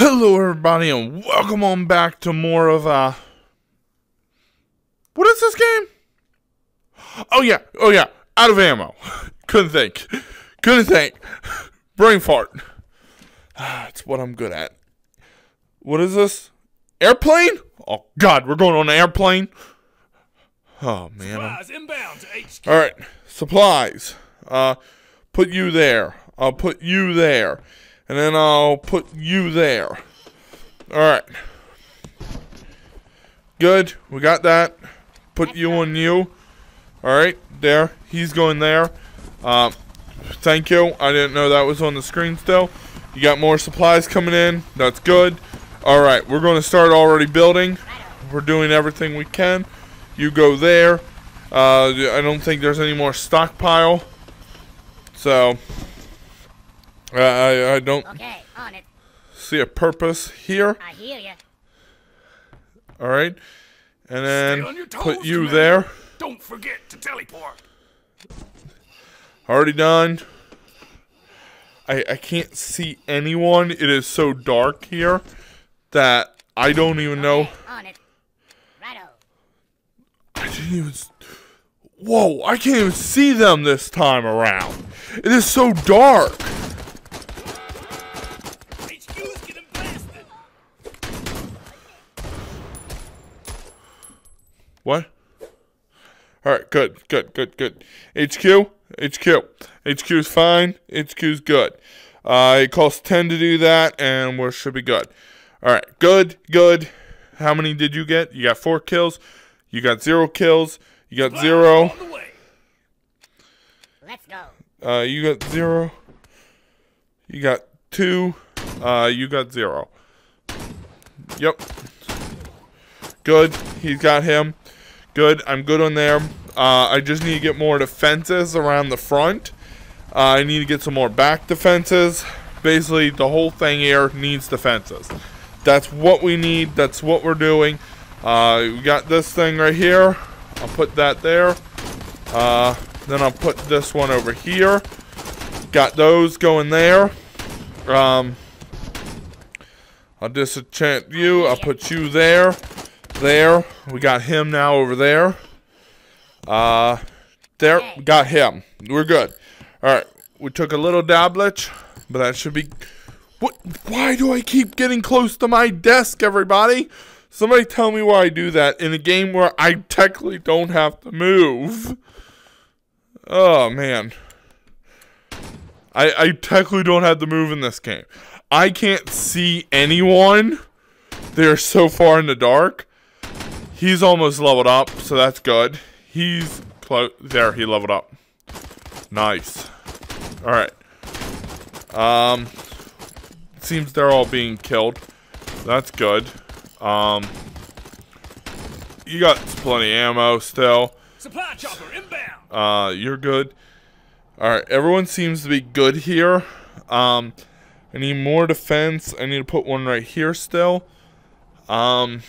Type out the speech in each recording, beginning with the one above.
Hello, everybody, and welcome on back to more of uh. What is this game? Oh yeah, oh yeah, out of ammo. Couldn't think, couldn't think. Brain fart. That's what I'm good at. What is this? Airplane? Oh God, we're going on an airplane. Oh man. Supplies inbound to HQ. all right, supplies. Uh, put you there. I'll put you there, and then I'll put you there. All right. Good. We got that. Put you on you. All right, there. He's going there. Um, thank you. I didn't know that was on the screen still. You got more supplies coming in. That's good. All right, we're going to start already building. We're doing everything we can. You go there. Uh, I don't think there's any more stockpile. So, uh, I, I don't Okay, on it. see a purpose here. I hear you. All right. And then toes, put you Commander. there. Don't forget to teleport. Already done. I, I can't see anyone. It is so dark here that I don't even know. Okay, on it. I didn't even. Whoa! I can't even see them this time around. It is so dark. HQ's getting blasted. What? All right, good, good, good, good. HQ, HQ, HQ is fine. HQ is good. Uh, it costs ten to do that, and we should be good. All right, good, good. How many did you get? You got four kills. You got zero kills. You got zero. On the way. Let's go. Uh, you got zero. You got two. Uh, you got zero. Yep. Good. He's got him. Good. I'm good on there. Uh, I just need to get more defenses around the front. Uh, I need to get some more back defenses. Basically, the whole thing here needs defenses. That's what we need. That's what we're doing. Uh, we got this thing right here. I'll put that there. Uh, then I'll put this one over here. Got those going there. Um, I'll disenchant you. I'll put you there. There. We got him now over there. Uh, there. Got him. We're good. All right. We took a little dablich, but that should be. What? Why do I keep getting close to my desk, everybody? Somebody tell me why I do that in a game where I technically don't have to move. Oh man. I I technically don't have to move in this game. I can't see anyone. They're so far in the dark. He's almost leveled up, so that's good. He's close. There, he leveled up. Nice. All right. Um, seems they're all being killed. That's good. Um, you got plenty ammo still. Supply chopper inbound. Uh, you're good. All right, everyone seems to be good here. Um, I need more defense. I need to put one right here still. Um,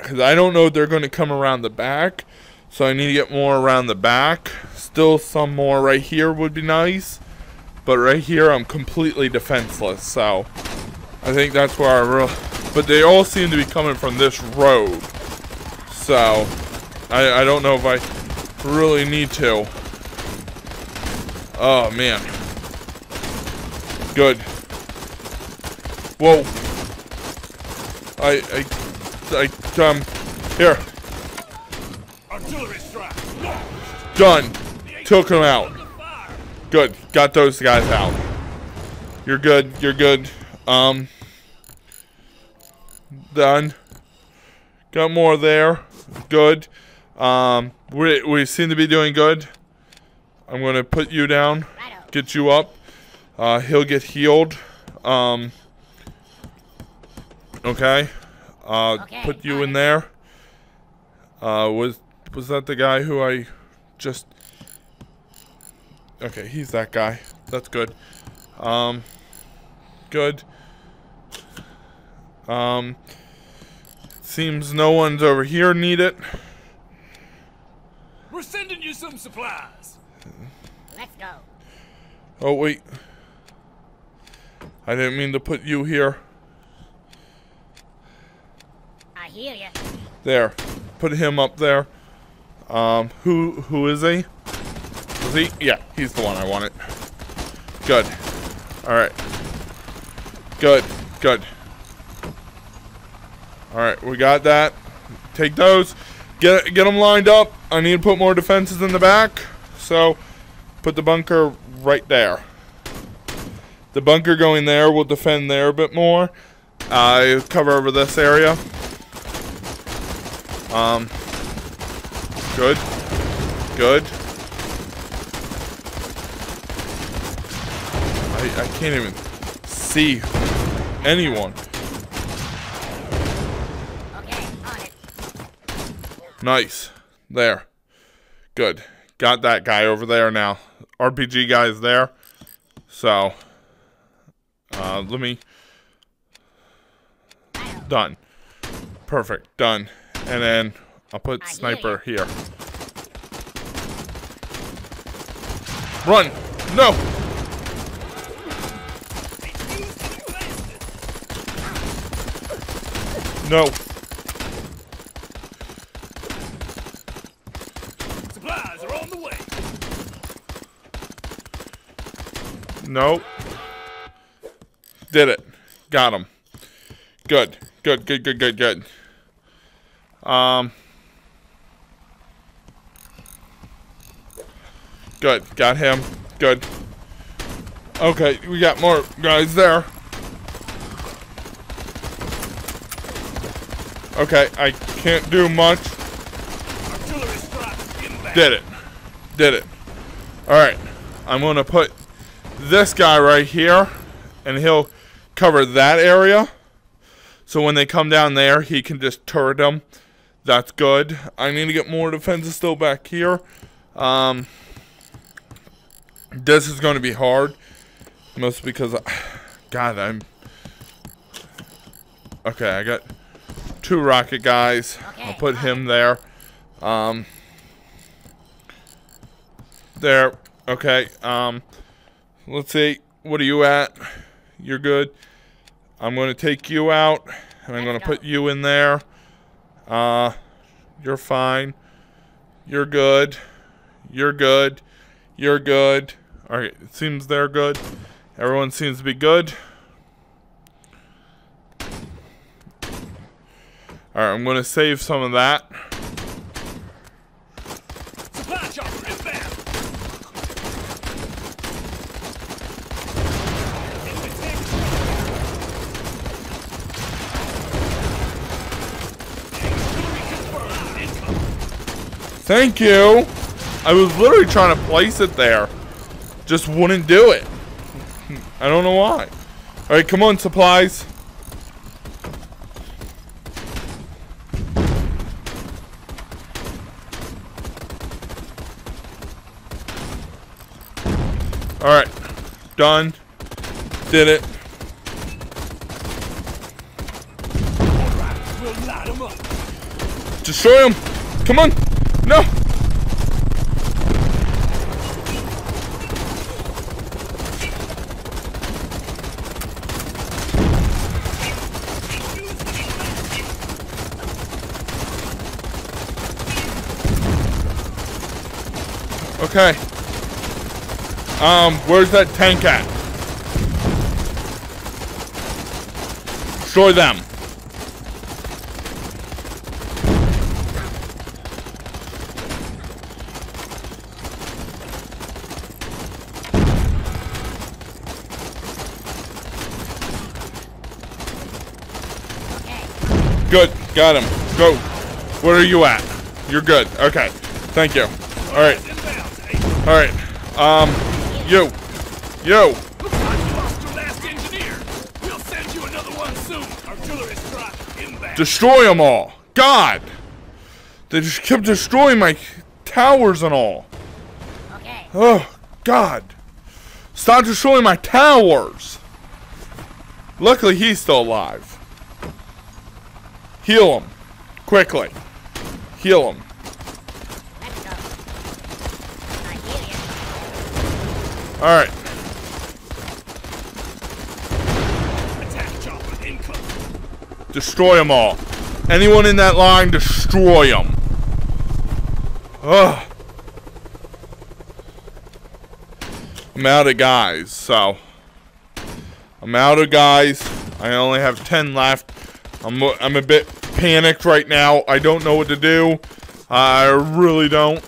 because I don't know they're going to come around the back, so I need to get more around the back. Still, some more right here would be nice, but right here I'm completely defenseless. So I think that's where I real. But they all seem to be coming from this road, so I I don't know if I really need to. Oh man. Good. Whoa. I I I um here. Done. Took him out. Good. Got those guys out. You're good. You're good. Um done. Got more there. Good. Um we we seem to be doing good. I'm gonna put you down. Get you up. Uh, he'll get healed. Um, okay. Uh, Okay, put you in it. there. Uh, was was that the guy who I just? Okay, he's that guy. That's good. Um, good. Um, seems no one's over here need it. We're sending you some supplies. Let's go. Oh wait. I didn't mean to put you here. Hear you. There. Put him up there. Um, who who is he? Is he? Yeah, he's the one I wanted. Good. Alright. Good. Good. Alright, we got that. Take those. Get get them lined up. I need to put more defenses in the back. So, put the bunker right there. The bunker going there will defend there a bit more. Uh, cover over this area. Um, good. Good. I, I can't even see anyone. Nice. There. Good. Got that guy over there now. RPG guy is there. So, uh, let me. Done. Perfect. Done. And then I'll put I hear sniper here. Run! No! No. Supplies are on the way. Nope. Did it. Got him. Good. Good, good, good, good, good. Um. Good. Got him. Good. Okay, we got more guys there. Okay, I can't do much. Did it. Did it. Alright. I'm going to put this guy right here, and he'll cover that area. So when they come down there, he can just turret them. That's good. I need to get more defenses still back here. Um, this is going to be hard. Mostly because, I, God, I'm... Okay, I got two rocket guys. I'll put him there. Um, there. Okay. Um, let's see. What are you at? You're good. I'm going to take you out, and I'm going to put you in there. Uh, you're fine. You're good. You're good. You're good. All right. It seems they're good. Everyone seems to be good. All right. I'm going to save some of that. Thank you. I was literally trying to place it there. Just wouldn't do it. I don't know why. All right, come on, supplies. All right, done. Did it. Destroy him. Come on. No. Okay. Um, where's that tank at? Destroy them. Good. Got him. Go. Where are you at? You're good. Okay. Thank you. Alright. Alright. Um, you. You. looks like you lost your last engineer. We'll send you another one soon. Artillery strike inbound. Destroy them all. God. They just kept destroying my towers and all. Okay. Oh, God. Stop destroying my towers. Luckily, he's still alive. Heal him. Quickly. Heal him. Let's go. I hear you. All right. Attack chopper incoming. Destroy them all. Anyone in that line, destroy them. Ugh. I'm out of guys, so. I'm out of guys. I only have 10 left. I'm, I'm a bit panicked right now. I don't know what to do. I really don't.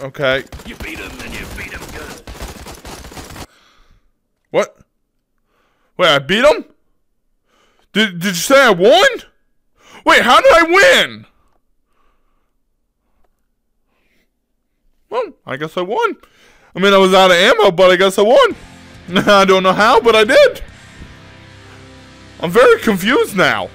Okay. You beat him and you beat him good. What? Wait, I beat him? Did, did you say I won? Wait, how did I win? Well, I guess I won. I mean, I was out of ammo, but I guess I won. I don't know how, but I did. I'm very confused now.